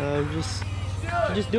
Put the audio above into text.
Uh, just, just do it.